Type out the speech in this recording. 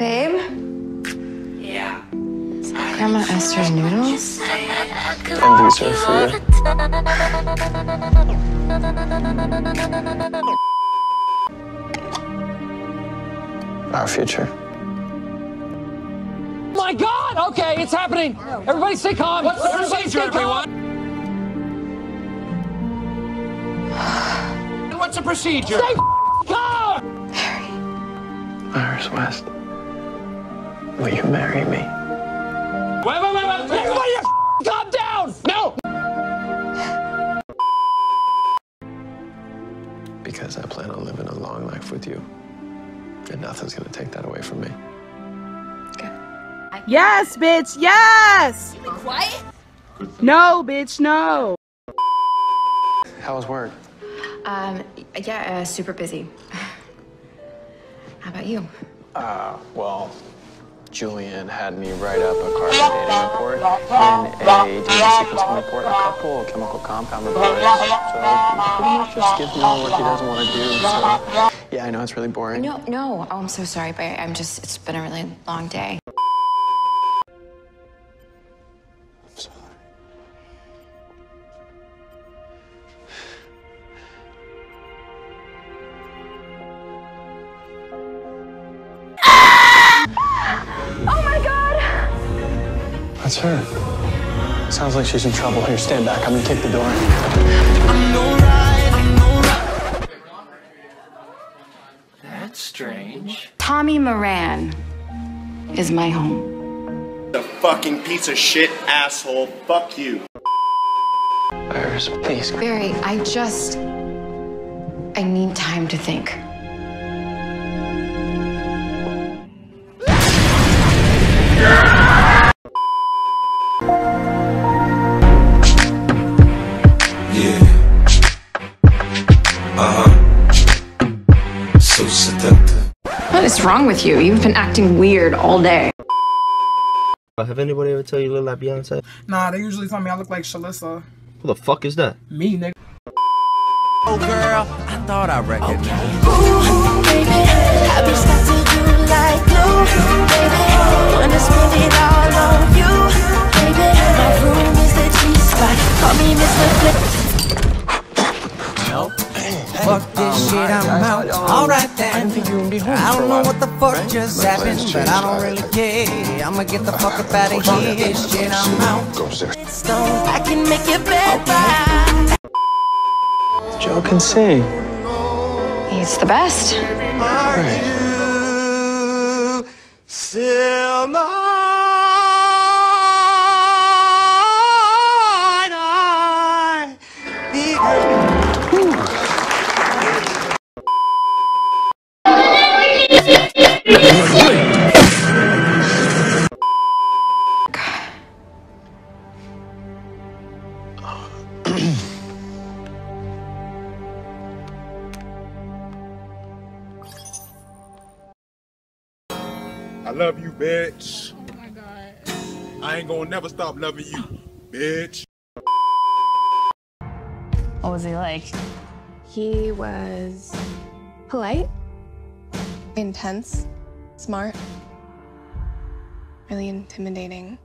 Babe? Yeah. Grandma Esther's noodles? And these are for you. Our future. My God! Okay, it's happening. Everybody stay calm. What's the procedure, everyone? What's the procedure? Stay calm! Harry. Iris West. Will you marry me? Wait, wait, wait, wait! Everybody, calm down. No. Because I plan on living a long life with you. And nothing's gonna take that away from me. Okay. Yes, bitch, yes! Quiet? No, bitch, no. How was work? Um, yeah, uh, super busy. How about you? Uh, well, Julian had me write up a carbon dating report and a DNA sequencing report, a couple chemical compound reports. So pretty much just gives me all work he doesn't want to do. So yeah, I know it's really boring. No, no. Oh, I'm so sorry, but I'm just, it's been a really long day. That's her. Sounds like she's in trouble. Here, stand back. I'm gonna kick the door. That's strange. Tommy Moran is my home. The fucking piece of shit asshole. Fuck you. Iris, please. Barry, I just, I need time to think. Is wrong with you? You've been acting weird all day. Have anybody ever tell you you look like Beyonce? Nah, they usually tell me I look like Shalissa. Who the fuck is that? Me, nigga. Oh girl, I thought I recognized. Ooh, baby, I've Fuck this shit, I'm out. Alright then. I don't know what the fuck just happened, but I don't really care. I'ma get the fuck up out of here. Shit, I'm out. Go upstairs. Stone, I can make it better. Joe can sing. He's the best. Right. I love you, bitch. Oh my god. I ain't gonna never stop loving you, bitch. What was he like? He was polite, intense, smart, really intimidating.